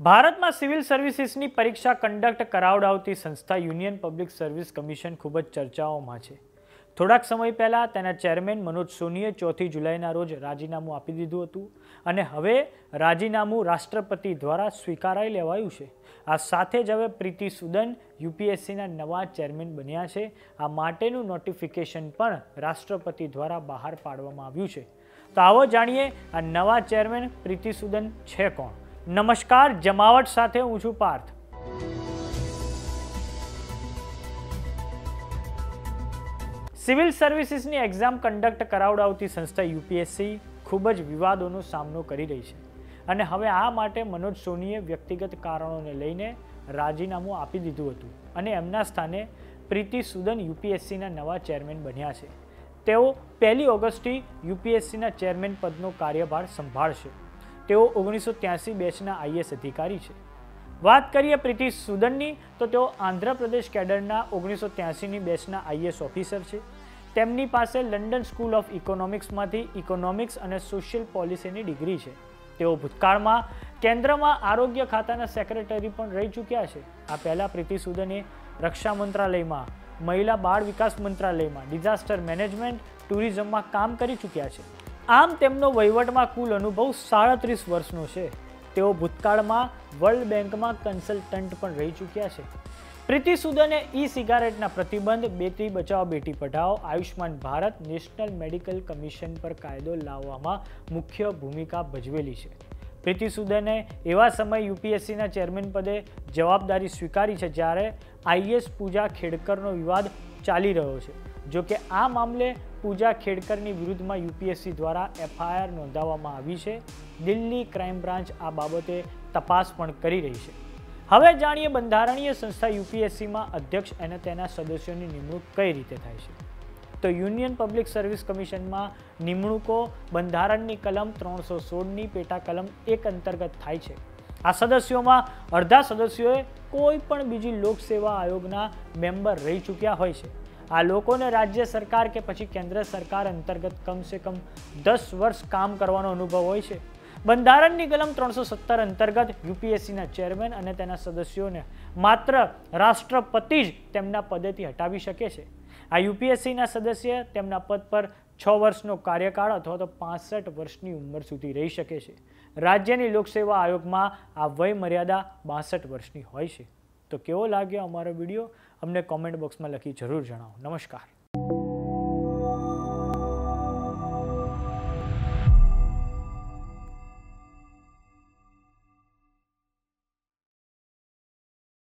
ભારતમાં સિવિલ સર્વિસીસની પરીક્ષા કન્ડક્ટ કરાવડાવતી સંસ્થા યુનિયન પબ્લિક સર્વિસ કમિશન ખૂબ જ ચર્ચાઓમાં છે. થોડાક સમય પહેલાં તેના ચેરમેન મનોજ સોનીએ ચોથી જુલાઈના રોજ રાજીનામું આપી દીધું હતું અને હવે રાજીનામું રાષ્ટ્રપતિ દ્વારા સ્વીકારાઈ લેવાયું છે. આ સાથે જ હવે પ્રીતિ સુદન યુપીએસસીના નવા ચેરમેન બન્યા છે. આ માટેનું નોટિફિકેશન પણ રાષ્ટ્રપતિ દ્વારા બહાર પાડવામાં આવ્યું છે. તો આવો જાણીએ આ નવા ચેરમેન પ્રીતિ સુદન છે કોણ? નમસ્કાર, જમાવટ સાથે હું છું પાર્થ. સિવિલ સર્વિસીસની એક્ઝામ કન્ડક્ટ કરાવડાવતી સંસ્થા યુપીએસસી ખૂબ જ વિવાદોનો સામનો કરી રહી છે અને હવે આ માટે મનોજ સોનીએ વ્યક્તિગત કારણોને લઈને રાજીનામું આપી દીધું હતું અને એમના સ્થાને પ્રીતિ સુદન યુપીએસસીના નવા ચેરમેન બન્યા છે. તેઓ પહેલી ઓગસ્ટથી યુપીએસસીના ચેરમેન પદનો કાર્યભાર સંભાળશે. તેઓ ઓગણીસો ત્યાસી બેચના આઈએસ અધિકારી છે. વાત કરીએ પ્રીતિ સુદનની, તો તેઓ આંધ્રપ્રદેશ કેડરના ઓગણીસો ત્યાસીની બેચના આઈએસ ઓફિસર છે. તેમની પાસે લંડન સ્કૂલ ઓફ ઇકોનોમિક્સમાંથી ઇકોનોમિક્સ અને સોશિયલ પોલિસીની ડિગ્રી છે. તેઓ ભૂતકાળમાં કેન્દ્રમાં આરોગ્ય ખાતાના સેક્રેટરી પણ રહી ચૂક્યા છે. આ પહેલાં પ્રીતિ સુદને રક્ષા મંત્રાલયમાં, મહિલા બાળ વિકાસ મંત્રાલયમાં, ડિઝાસ્ટર મેનેજમેન્ટ, ટુરિઝમમાં કામ કરી ચૂક્યા છે. આમ તેમનો વહીવટમાં કુલ અનુભવ સાડત્રીસ વર્ષનો છે. તેઓ ભૂતકાળમાં વર્લ્ડ બેંકમાં કન્સલ્ટન્ટ પણ રહી ચૂક્યા છે. પ્રીતિ સુદને ઈ સિગારેટના પ્રતિબંધ, Beti Bachao, Beti Padhao Ayushman Bharat, National Medical Commission પર કાયદો લાવવામાં મુખ્ય ભૂમિકા ભજવેલી છે. પ્રીતિ સુદને એવા સમય યુપીએસસીના ચેરમેન પદે જવાબદારી સ્વીકારી છે જ્યારે આઈએસ પૂજા ખેડકરનો વિવાદ ચાલી રહ્યો છે. જો કે આ મામલે પૂજા ખેડકરની વિરુદ્ધમાં યુપીએસસી દ્વારા એફઆઈઆર નોંધાવવામાં આવી છે. દિલ્હી ક્રાઇમ બ્રાન્ચ આ બાબતે તપાસ પણ કરી રહી છે. હવે જાણીએ બંધારણીય સંસ્થા યુપીએસસીમાં અધ્યક્ષ અને તેના સદસ્યોની નિમણૂક કઈ રીતે થાય છે. તો યુનિયન પબ્લિક સર્વિસ કમિશનમાં નિમણૂકો બંધારણની કલમ ત્રણસો સોળની પેટા કલમ એક અંતર્ગત થાય છે. આ સદસ્યોમાં અડધા સદસ્યોએ કોઈ પણ બીજી લોકસેવા આયોગના મેમ્બર રહી ચૂક્યા હોય છે. આ લોકોને રાજ્ય સરકાર કે પછી કેન્દ્ર સરકાર અંતર્ગત કમસે કમ દસ વર્ષ કામ કરવાનો અનુભવ હોય છે. બંધારણની કલમ ત્રણસો સત્તર અંતર્ગત યુપીએસસીના ચેરમેન અને તેના સદસ્યોને માત્ર રાષ્ટ્રપતિ જ તેમના પદેથી હટાવી શકે છે. આ યુપીએસસીના સદસ્ય તેમના પદ પર છ વર્ષનો કાર્યકાળ અથવા તો પાસઠ વર્ષની ઉંમર સુધી રહી શકે છે. રાજ્યની લોકસેવા આયોગમાં આ વય મર્યાદા બાસઠ વર્ષની હોય છે. તો કેવો લાગ્યો અમારો વીડિયો? અમને કોમેન્ટ બોક્સમાં લખી જરૂર જણાવો. નમસ્કાર.